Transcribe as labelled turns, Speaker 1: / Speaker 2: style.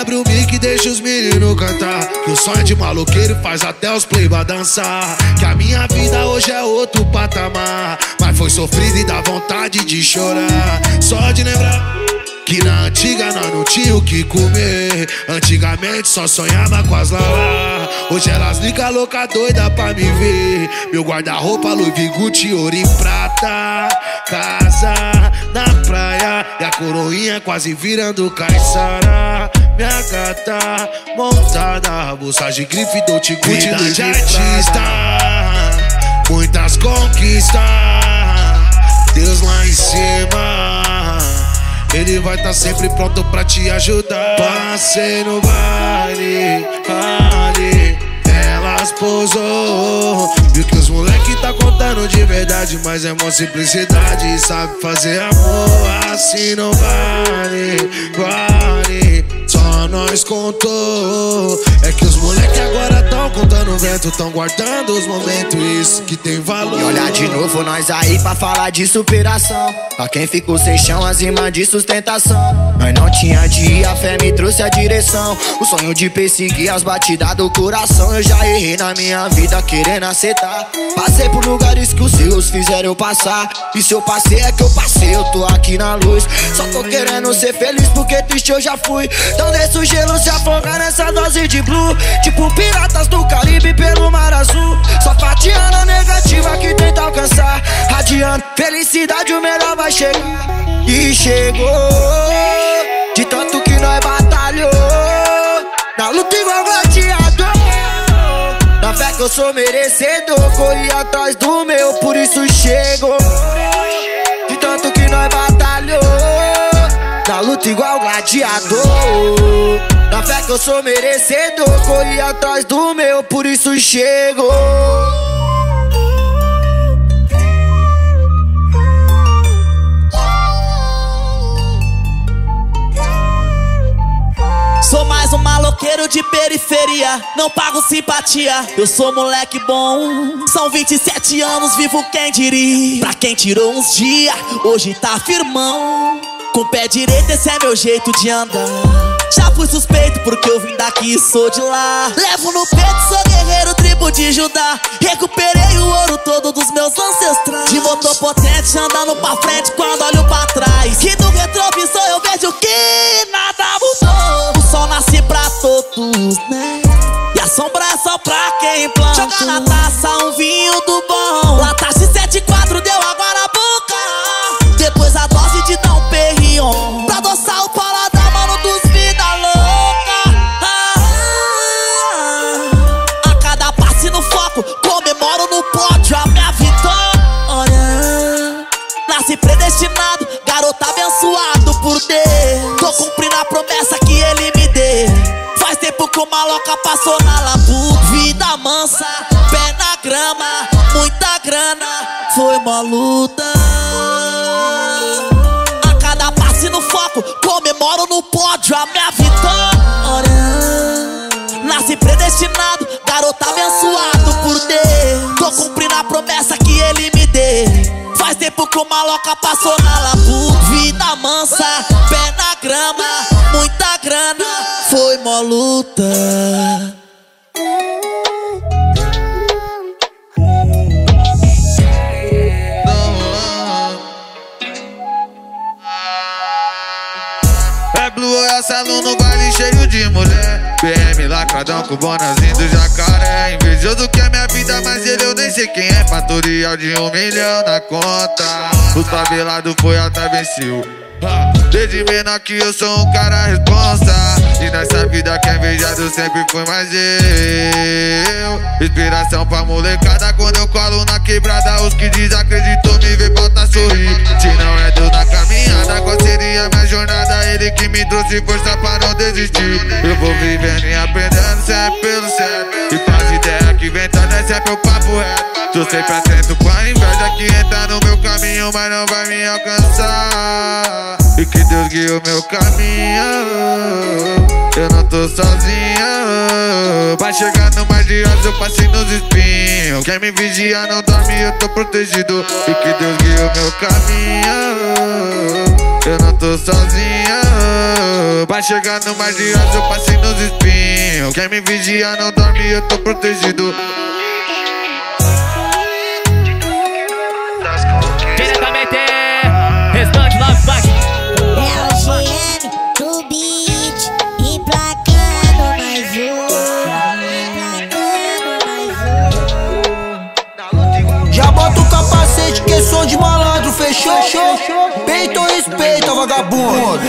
Speaker 1: abre o mic e deixa os meninos cantar. Que o sonho de maloqueiro faz até os playba dançar. Que a minha vida hoje é outro patamar. Mas foi sofrido e dá vontade de chorar. Só de lembrar. Que na antiga nós não tinha o que comer. Antigamente só sonhava com as lalá. Hoje elas ligam louca doida pra me ver. Meu guarda-roupa, Louis Gucci, ouro e prata. Coroinha quase virando caiçara. Minha gata montada, bolsa de grife, Dolce Gucci, Louis de artista. Muitas conquistas. Deus lá em cima. Ele vai tá sempre pronto pra te ajudar. Passei no baile, ali, elas. Viu que os moleque tá contando de verdade, mas é mó simplicidade. Sabe fazer amor assim no baile, vale. Só nós contou. É que os moleque agora tão contando tão guardando os momentos. Isso que tem valor.
Speaker 2: E olha de novo nós aí pra falar de superação. Pra quem ficou sem chão, as rimas de sustentação. Nós não tinha dia, a fé me trouxe a direção. O sonho de perseguir as batidas do coração. Eu já errei na minha vida querendo acertar. Passei por lugares que os seus fizeram eu passar. E se eu passei é que eu passei, eu tô aqui na luz. Só tô querendo ser feliz porque triste eu já fui. Então deixa o gelo se afogar nessa dose de blue. Tipo piratas do Caribe pelo mar azul. Só fatiando a negativa que tenta alcançar. Radiando felicidade, o melhor vai chegar. E chegou. De tanto que nós batalhou. Na luta igual gladiador. Na fé que eu sou merecedor. Corri atrás do meu, por isso chegou. De tanto que nós batalhou. Na luta igual gladiador. Na fé que eu sou merecedor. Corri atrás do meu, por isso chegou.
Speaker 3: Sou mais um maloqueiro de periferia, não pago simpatia. Eu sou moleque bom. São 27 anos, vivo quem diria. Pra quem tirou uns dias, hoje tá firmão. Com o pé direito, esse é meu jeito de andar. Fui suspeito porque eu vim daqui e sou de lá. Levo no peito, sou guerreiro, tribo de Judá. Recuperei o ouro todo dos meus ancestrais. De motor potente, andando pra frente quando olho pra trás. Que do por. Tô cumprindo a promessa que ele me deu. Faz tempo que o maloca passou na labuta. Vida mansa, pé na grama, muita grana, foi uma luta. A cada passe no foco, comemoro no pódio a minha vitória. Nasci predestinado, Faz tempo que o maloca passou na labuta. Vida mansa, pé na grama, muita grana, foi mó luta.
Speaker 4: É Oil salão no baile cheio de mulher BM lacradão com bonazinho do jacaré Invejoso que é minha vida, mas ele sei quem é Fatorial de um milhão na conta? Os favelados foi até venceu. Desde menor que eu sou um cara responsa. E nessa vida que é invejado sempre foi mais eu. Inspiração pra molecada quando eu colo na quebrada. Os que desacreditou me vê falta sorrir. Se não é Deus na caminhada, qual seria minha jornada? Ele que me trouxe força pra não desistir. Eu vou vivendo e aprendendo sempre pelo certo vem trazendo é sempre o papo reto. Tô sempre atento com a inveja que entra no meu caminho Mas não vai me alcançar. E que Deus guie o meu caminho. Eu não tô sozinho. Pra chegar no mais horas eu passei nos espinhos. Quem me vigia não dorme, eu tô protegido. E que Deus guie o meu caminho. Eu não tô sozinho.
Speaker 5: Pra chegar no mais de eu passei nos espinhos. Quem me vigia não dorme, eu tô protegido.
Speaker 6: De malandro, fechou? Peito respeita, vagabundo.